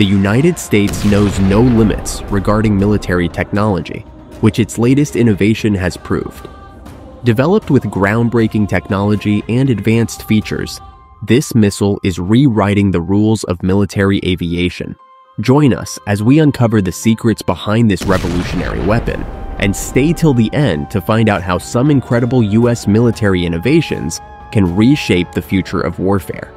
The United States knows no limits regarding military technology, which its latest innovation has proved. Developed with groundbreaking technology and advanced features, this missile is rewriting the rules of military aviation. Join us as we uncover the secrets behind this revolutionary weapon, and stay till the end to find out how some incredible US military innovations can reshape the future of warfare.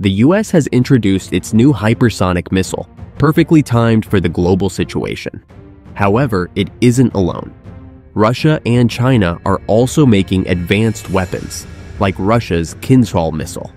The US has introduced its new hypersonic missile, perfectly timed for the global situation. However, it isn't alone. Russia and China are also making advanced weapons, like Russia's Kinzhal missile.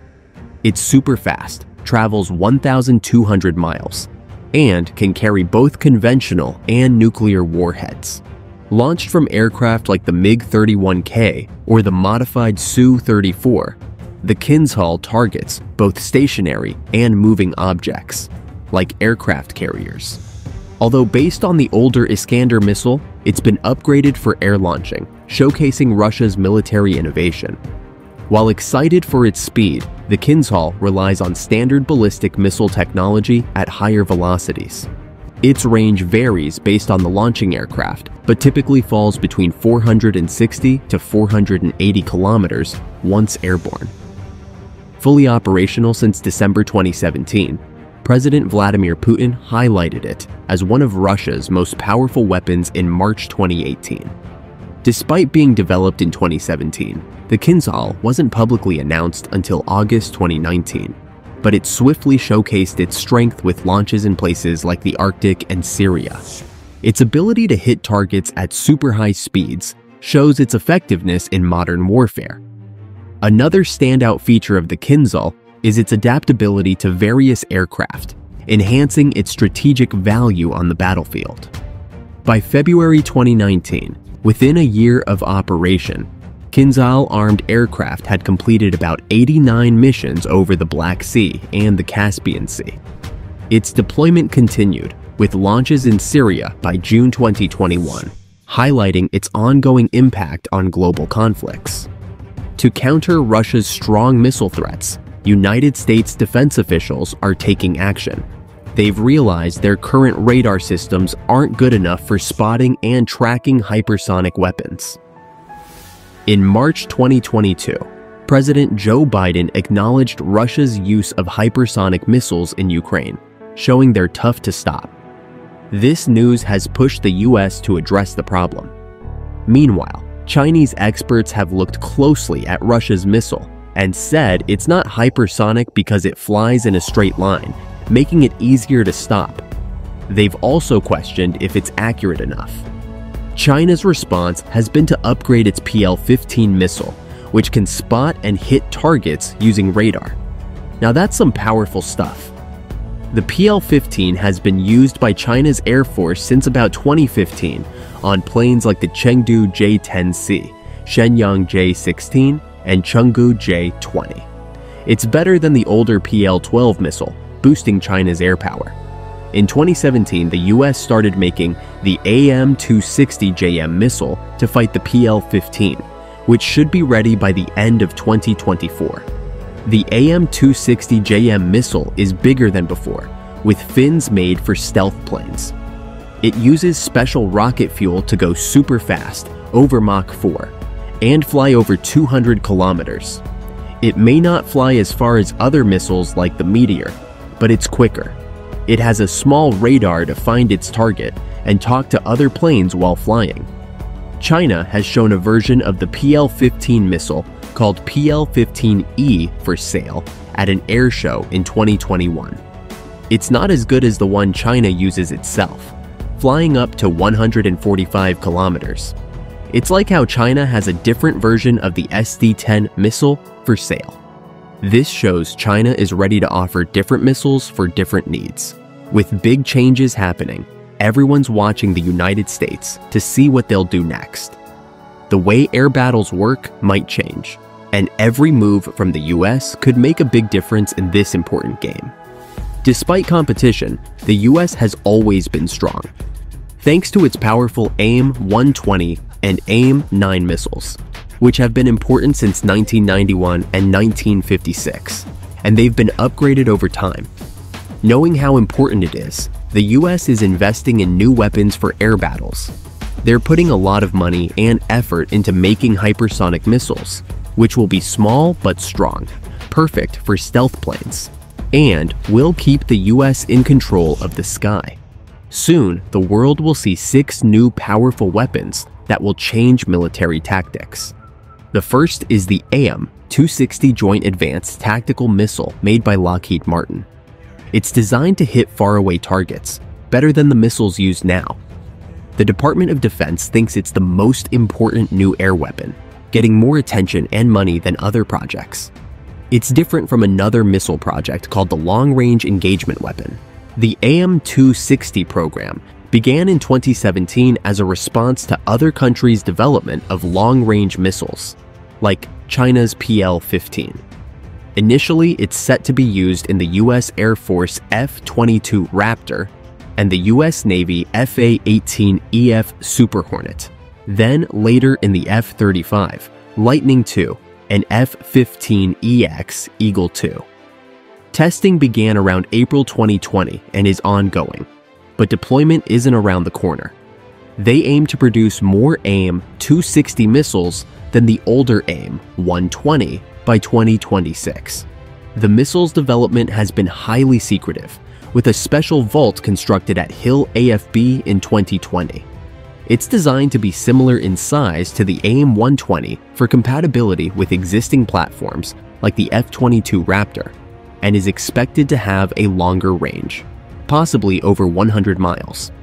It's super fast, travels 1,200 miles, and can carry both conventional and nuclear warheads. Launched from aircraft like the MiG 31K or the modified Su 34, the Kinzhal targets both stationary and moving objects, like aircraft carriers. Although based on the older Iskander missile, it's been upgraded for air launching, showcasing Russia's military innovation. While excited for its speed, the Kinzhal relies on standard ballistic missile technology at higher velocities. Its range varies based on the launching aircraft, but typically falls between 460 to 480 kilometers once airborne fully operational since December 2017, President Vladimir Putin highlighted it as one of Russia's most powerful weapons in March 2018. Despite being developed in 2017, the Kinzhal wasn't publicly announced until August 2019, but it swiftly showcased its strength with launches in places like the Arctic and Syria. Its ability to hit targets at super high speeds shows its effectiveness in modern warfare, Another standout feature of the Kinzhal is its adaptability to various aircraft, enhancing its strategic value on the battlefield. By February 2019, within a year of operation, Kinzhal armed aircraft had completed about 89 missions over the Black Sea and the Caspian Sea. Its deployment continued, with launches in Syria by June 2021, highlighting its ongoing impact on global conflicts. To counter Russia's strong missile threats, United States defense officials are taking action. They've realized their current radar systems aren't good enough for spotting and tracking hypersonic weapons. In March 2022, President Joe Biden acknowledged Russia's use of hypersonic missiles in Ukraine, showing they're tough to stop. This news has pushed the US to address the problem. Meanwhile, Chinese experts have looked closely at Russia's missile and said it's not hypersonic because it flies in a straight line, making it easier to stop. They've also questioned if it's accurate enough. China's response has been to upgrade its PL-15 missile, which can spot and hit targets using radar. Now that's some powerful stuff. The PL-15 has been used by China's Air Force since about 2015 on planes like the Chengdu J-10C, Shenyang J-16, and Chengdu J-20. It's better than the older PL-12 missile, boosting China's air power. In 2017, the US started making the AIM-260JATM missile to fight the PL-15, which should be ready by the end of 2024. The AIM-260JATM missile is bigger than before, with fins made for stealth planes. It uses special rocket fuel to go super fast, over Mach 4, and fly over 200 kilometers. It may not fly as far as other missiles like the Meteor, but it's quicker. It has a small radar to find its target and talk to other planes while flying. China has shown a version of the PL-15 missile called PL-15E for sale at an air show in 2021. It's not as good as the one China uses itself, flying up to 145 kilometers. It's like how China has a different version of the SD-10 missile for sale. This shows China is ready to offer different missiles for different needs. With big changes happening, everyone's watching the United States to see what they'll do next. The way air battles work might change, and every move from the US could make a big difference in this important game. Despite competition, the US has always been strong. thanks to its powerful AIM-120 and AIM-9 missiles, which have been important since 1991 and 1956, and they've been upgraded over time. Knowing how important it is, the US is investing in new weapons for air battles. They're putting a lot of money and effort into making hypersonic missiles, which will be small but strong, perfect for stealth planes, and will keep the US in control of the sky. Soon, the world will see six new powerful weapons that will change military tactics. The first is the AIM 260 Joint Advanced Tactical Missile made by Lockheed Martin. It's designed to hit faraway targets, better than the missiles used now. The Department of Defense thinks it's the most important new air weapon, getting more attention and money than other projects. It's different from another missile project called the Long Range Engagement Weapon. The AIM-260 program began in 2017 as a response to other countries' development of long range missiles, like China's PL 15. Initially, it's set to be used in the US Air Force F 22 Raptor and the US Navy FA 18EF Super Hornet, then later in the F 35, Lightning II, and F 15EX Eagle II. Testing began around April 2020 and is ongoing, but deployment isn't around the corner. They aim to produce more AIM 260 missiles than the older AIM 120 by 2026. The missile's development has been highly secretive, with a special vault constructed at Hill AFB in 2020. It's designed to be similar in size to the AIM-120 for compatibility with existing platforms like the F-22 Raptor, and is expected to have a longer range, possibly over 100 miles.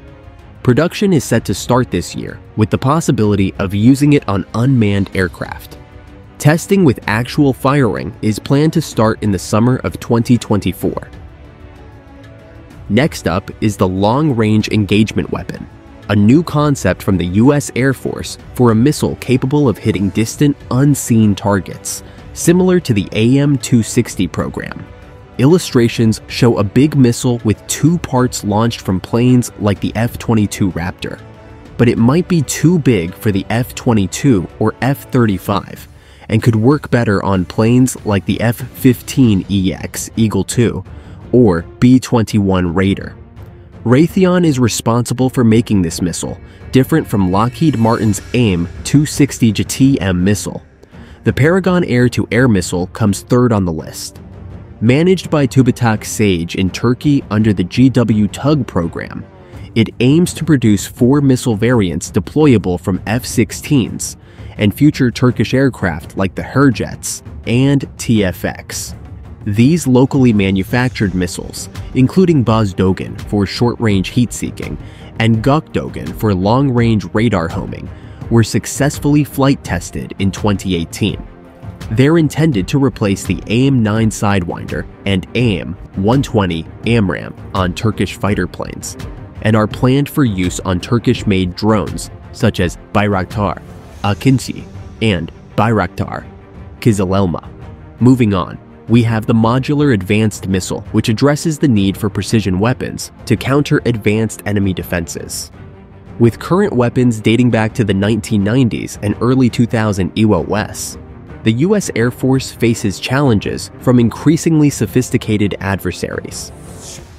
Production is set to start this year with the possibility of using it on unmanned aircraft. Testing with actual firing is planned to start in the summer of 2024. Next up is the Long Range Engagement Weapon, a new concept from the US Air Force for a missile capable of hitting distant, unseen targets, similar to the AIM-260 program. Illustrations show a big missile with two parts launched from planes like the F 22 Raptor. But it might be too big for the F 22 or F 35 and could work better on planes like the F 15EX Eagle II or B 21 Raider. Raytheon is responsible for making this missile, different from Lockheed Martin's AIM 260 JATM missile. The Paragon air to air missile comes third on the list. Managed by TÜBİTAK Sage in Turkey under the Göktuğ program, it aims to produce four missile variants deployable from F 16s, and future Turkish aircraft like the Hürjets and TFX. These locally manufactured missiles, including Bozdogan for short-range heat-seeking and Gökdogan for long-range radar homing, were successfully flight tested in 2018. They're intended to replace the AIM-9 Sidewinder and AIM-120 AMRAAM on Turkish fighter planes, and are planned for use on Turkish-made drones such as Bayraktar Akinci, and Bayraktar, Kızılelma. Moving on, we have the Modular Advanced Missile, which addresses the need for precision weapons to counter advanced enemy defenses. With current weapons dating back to the 1990s and early 2000 EWOS, the US Air Force faces challenges from increasingly sophisticated adversaries.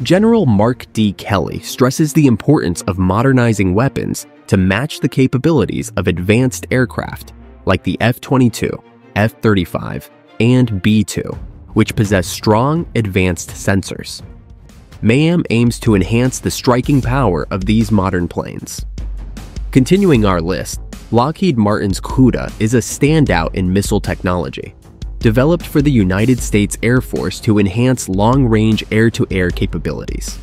General Mark D. Kelly stresses the importance of modernizing weapons to match the capabilities of advanced aircraft like the F 22, F 35, and B 2, which possess strong, advanced sensors. MAM aims to enhance the striking power of these modern planes. Continuing our list, Lockheed Martin's CUDA is a standout in missile technology. Developed for the United States Air Force to enhance long range air to air capabilities.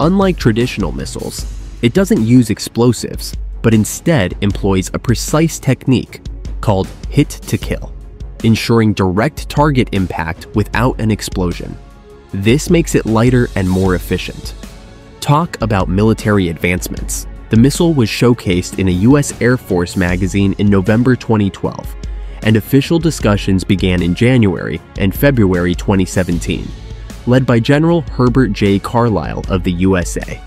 Unlike traditional missiles, it doesn't use explosives, but instead employs a precise technique called hit to kill, ensuring direct target impact without an explosion. This makes it lighter and more efficient. Talk about military advancements. The missile was showcased in a US Air Force magazine in November 2012, and official discussions began in January and February 2017, led by General Herbert J. Carlisle of the USA.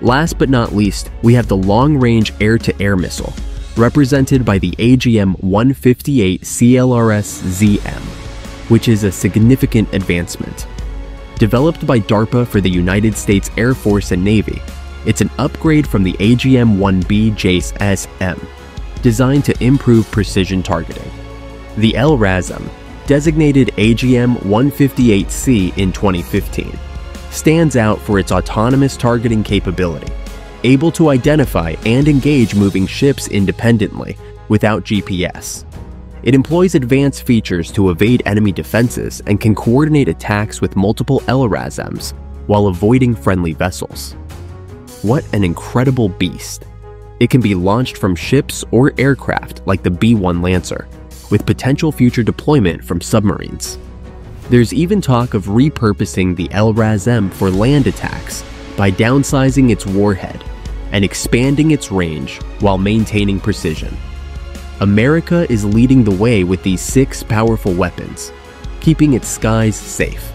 Last but not least, we have the long range air to air missile, represented by the AGM 158 C LRASM, which is a significant advancement. Developed by DARPA for the United States Air Force and Navy, it's an upgrade from the AGM 1B JASSM, designed to improve precision targeting. The LRASM, designated AGM 158C in 2015, stands out for its autonomous targeting capability, able to identify and engage moving ships independently without GPS. It employs advanced features to evade enemy defenses and can coordinate attacks with multiple LRASMs while avoiding friendly vessels. What an incredible beast! It can be launched from ships or aircraft like the B-1 Lancer, with potential future deployment from submarines. There's even talk of repurposing the LRASM for land attacks by downsizing its warhead and expanding its range while maintaining precision. America is leading the way with these six powerful weapons, keeping its skies safe.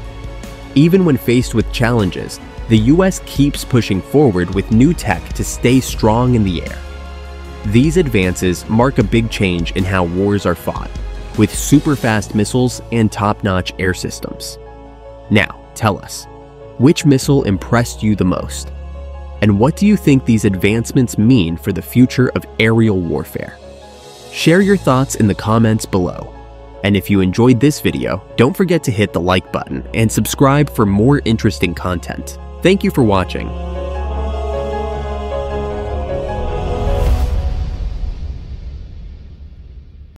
Even when faced with challenges, the US keeps pushing forward with new tech to stay strong in the air. These advances mark a big change in how wars are fought with super fast missiles and top notch air systems. Now, tell us, which missile impressed you the most? And what do you think these advancements mean for the future of aerial warfare? Share your thoughts in the comments below. And if you enjoyed this video, don't forget to hit the like button and subscribe for more interesting content. Thank you for watching.